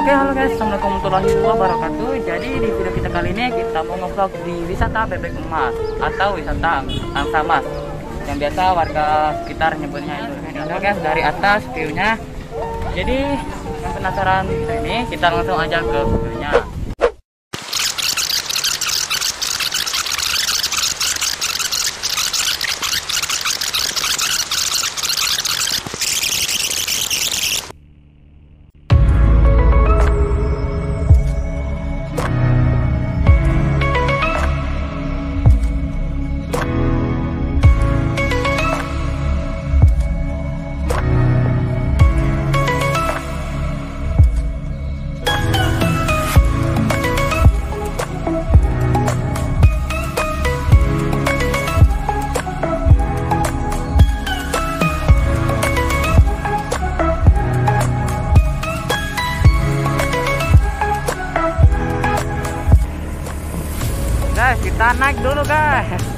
Oke halo guys, Assalamualaikum warahmatullahi wabarakatuh. Jadi di video kita kali ini kita mau ngevlog di wisata Bebek Emas Atau wisata Angsa Mas Yang biasa warga sekitar nyebutnya itu. Oke guys, dari atas view-nya. Jadi yang penasaran ini kita langsung aja ke view-nya Guys, kita naik dulu guys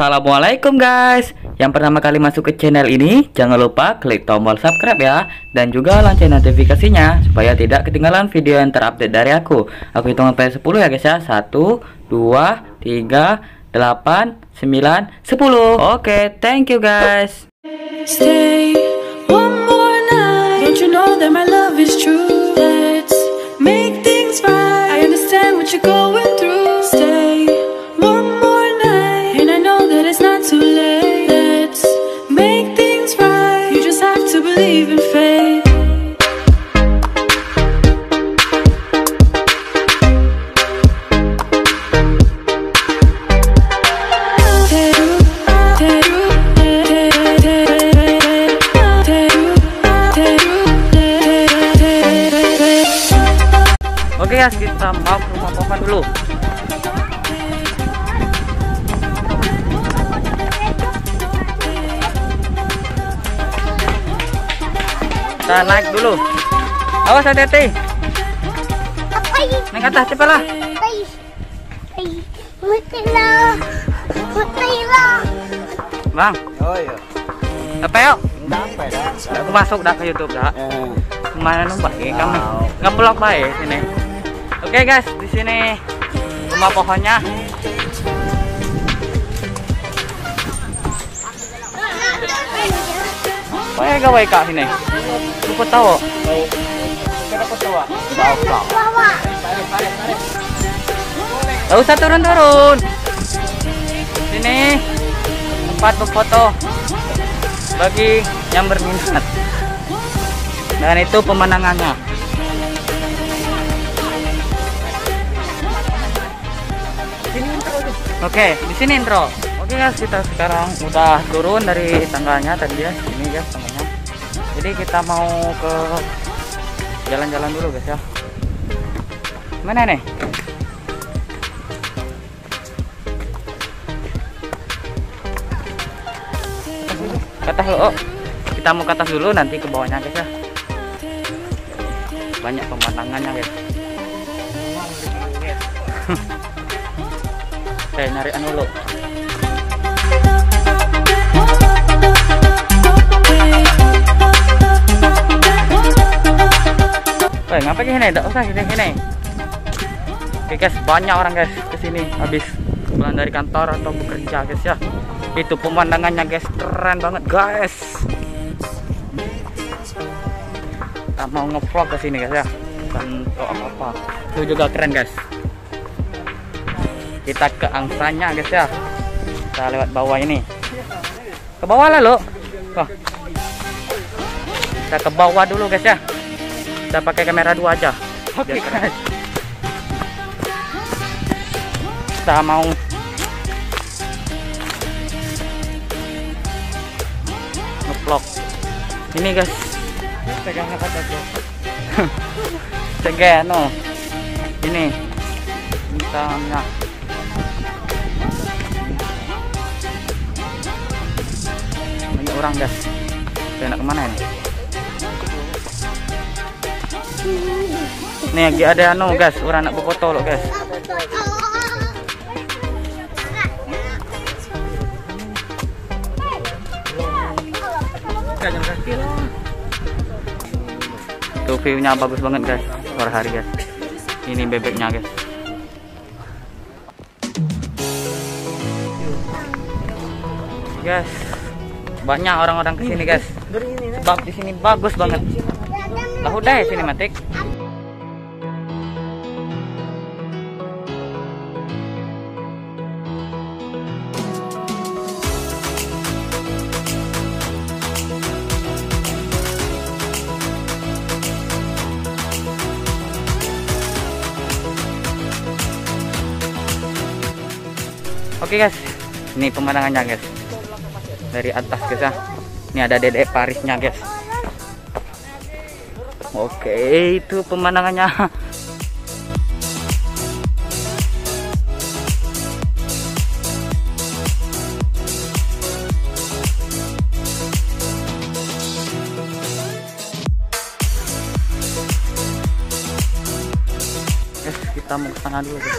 Assalamualaikum guys. Yang pertama kali masuk ke channel ini Jangan lupa klik tombol subscribe ya. Dan juga lonceng notifikasinya Supaya tidak ketinggalan video yang terupdate dari aku. Aku hitung sampai 10 ya guys ya. 1, 2, 3, 8, 9, 10 Oke thank you guys. Stay one more night. Don't you know that my love is true? Guys kita mau ke rumah pohon dulu. Kita naik dulu. Awas hati-hati. Ini? Naik atas cepatlah. Bang. Oh iya, Apa yuk? Aku masuk dah ke Youtube dah. Eh, Ke mana numpak ya kamu. Ngeblok baik sini Oke guys di sini rumah pohonnya Pokoknya gawai kak sini Lupa tahu Kenapa tahu? Tahu. Gak usah turun-turun. Sini tempat berfoto bagi yang berminat. Dan itu pemandangannya. Oke, di sini intro. Oke guys, kita sekarang udah turun dari tangganya tadi ya. Ini guys tangganya. Jadi kita mau ke jalan-jalan dulu guys ya. Mana nih? ke atas dulu oh. kita mau ke atas dulu nanti ke bawahnya guys ya banyak pemandangannya guys nyari anu dulu Woi, ngapa gini? Tidak usah gini gini. Oke guys, banyak orang guys ke sini habis pulang dari kantor atau bekerja guys ya. Itu pemandangannya guys, keren banget guys. Kita mau ngevlog ke sini guys ya, bukan untuk apa-apa. Itu juga keren guys. Kita ke angsanya guys ya. Kita lewat bawah ini. Ke bawah lah lo. Oh. Kita ke bawah dulu guys ya. Kita pakai kamera dua aja. Oke guys. Kita mau vlog ini guys Pegang apa tadi? cegah no ini misalnya banyak guys. Saya nak ke mana ini? Nih lagi ada anu guys. Orang nak berfoto loh guys. Tuh view-nya bagus banget guys. Sore hari guys. Ini bebeknya guys. Guys banyak orang-orang ke sini guys. Sebab di sini bagus banget. Lah udah ya sinematik Oke guys, ini pemandangannya guys. Dari atas guys ya. Ini ada dedek Parisnya guys. Oke, itu pemandangannya. Kita mau ke sana dulu guys.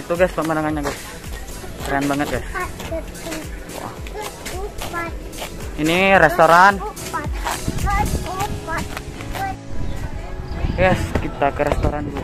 Itu guys pemandangannya guys. Keren banget guys. Ini restoran. Guys, kita ke restoran dulu.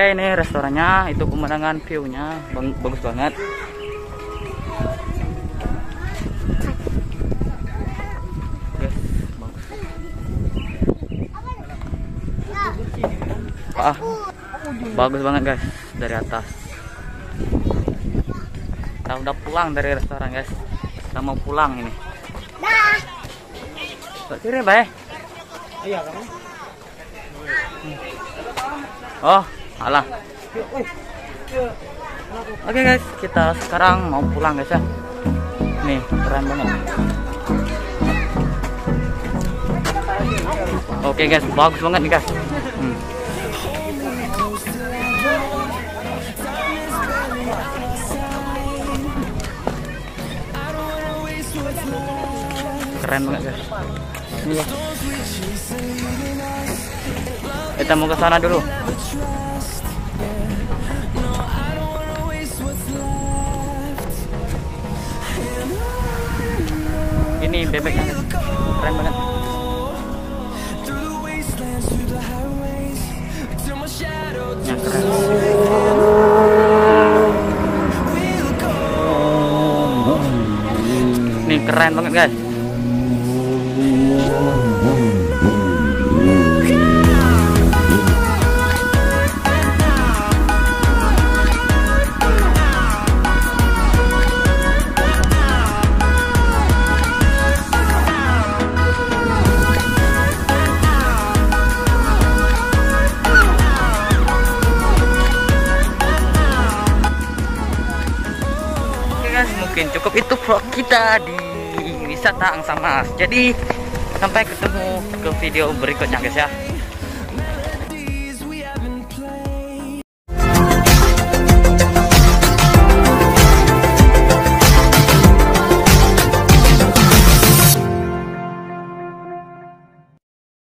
Oke, ini restorannya. Itu pemandangan view-nya bang- bagus banget. Bagus. Ah, bagus banget guys dari atas. Kita udah pulang dari restoran guys. Kita mau pulang ini. Kiri. Iya kan? Oh, alah. Oke guys, kita sekarang mau pulang guys ya. Nih, keren banget. Oke guys, bagus banget nih guys. Hmm. Keren banget guys. Ini guys. Kita mau ke sana dulu. Bebeknya guys. keren banget. Ya, keren. Nih keren banget guys. Itu vlog kita di wisata Angsa Mas. Jadi sampai ketemu ke video berikutnya guys ya.